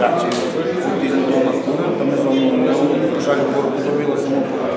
educativo, o Doma